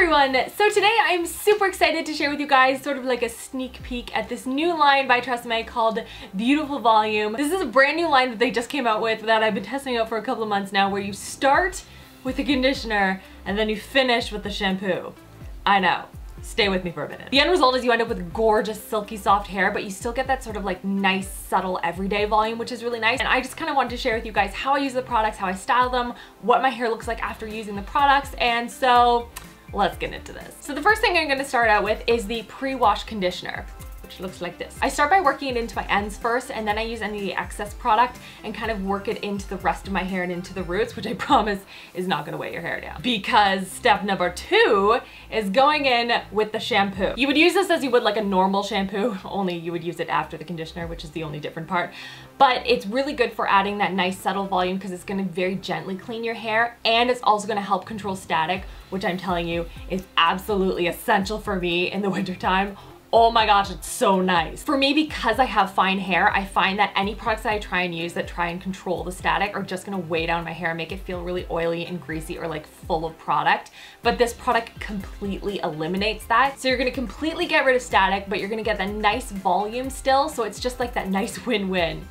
everyone! So today I'm super excited to share with you guys sort of like a sneak peek at this new line by TRESemmé called Beauty-Full Volume. This is a brand new line that they just came out with that I've been testing out for a couple of months now where you start with the conditioner and then you finish with the shampoo. I know. Stay with me for a minute. The end result is you end up with gorgeous silky soft hair, but you still get that sort of like nice, subtle everyday volume, which is really nice. And I just kind of wanted to share with you guys how I use the products, how I style them, what my hair looks like after using the products. And so let's get into this. So the first thing I'm gonna start out with is the pre-wash conditioner which looks like this. I start by working it into my ends first and then I use any excess product and kind of work it into the rest of my hair and into the roots, which I promise is not gonna weigh your hair down. Because step number two is going in with the shampoo. You would use this as you would like a normal shampoo, only you would use it after the conditioner, which is the only different part. But it's really good for adding that nice subtle volume because it's gonna very gently clean your hair and it's also gonna help control static, which I'm telling you is absolutely essential for me in the wintertime oh my gosh, it's so nice. For me, because I have fine hair, I find that any products that I try and use that try and control the static are just gonna weigh down my hair, and make it feel really oily and greasy or like full of product. But this product completely eliminates that. So you're gonna completely get rid of static, but you're gonna get that nice volume still. So it's just like that nice win-win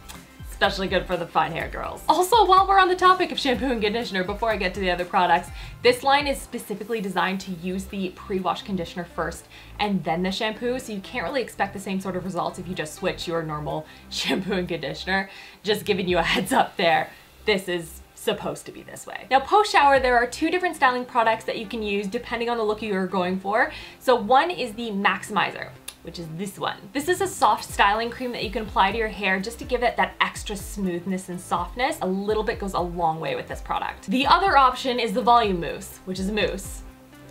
especially good for the fine hair girls. Also, while we're on the topic of shampoo and conditioner, before I get to the other products, this line is specifically designed to use the pre-wash conditioner first and then the shampoo, so you can't really expect the same sort of results if you just switch your normal shampoo and conditioner. Just giving you a heads up there. This is supposed to be this way. Now post shower there are two different styling products that you can use depending on the look you're going for. So one is the maximizer which is this one. This is a soft styling cream that you can apply to your hair just to give it that extra smoothness and softness. A little bit goes a long way with this product. The other option is the volume mousse, which is a mousse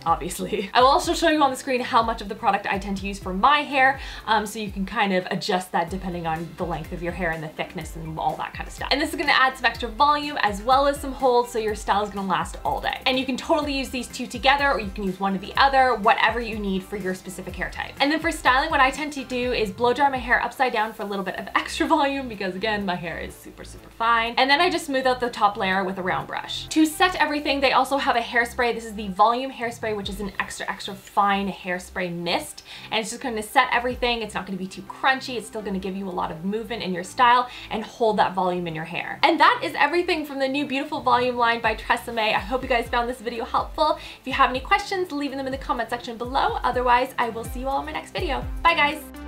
obviously. I will also show you on the screen how much of the product I tend to use for my hair, um, so you can kind of adjust that depending on the length of your hair and the thickness and all that kind of stuff. And this is gonna add some extra volume as well as some hold, so your style is gonna last all day. And you can totally use these two together, or you can use one or the other, whatever you need for your specific hair type. And then for styling, what I tend to do is blow dry my hair upside down for a little bit of extra volume, because again, my hair is super, super fine. And then I just smooth out the top layer with a round brush. To set everything, they also have a hairspray. This is the volume hairspray which is an extra, extra fine hairspray mist. And it's just gonna set everything. It's not gonna be too crunchy. It's still gonna give you a lot of movement in your style and hold that volume in your hair. And that is everything from the new Beauty-Full Volume line by TRESemmé. I hope you guys found this video helpful. If you have any questions, leave them in the comment section below. Otherwise, I will see you all in my next video. Bye guys!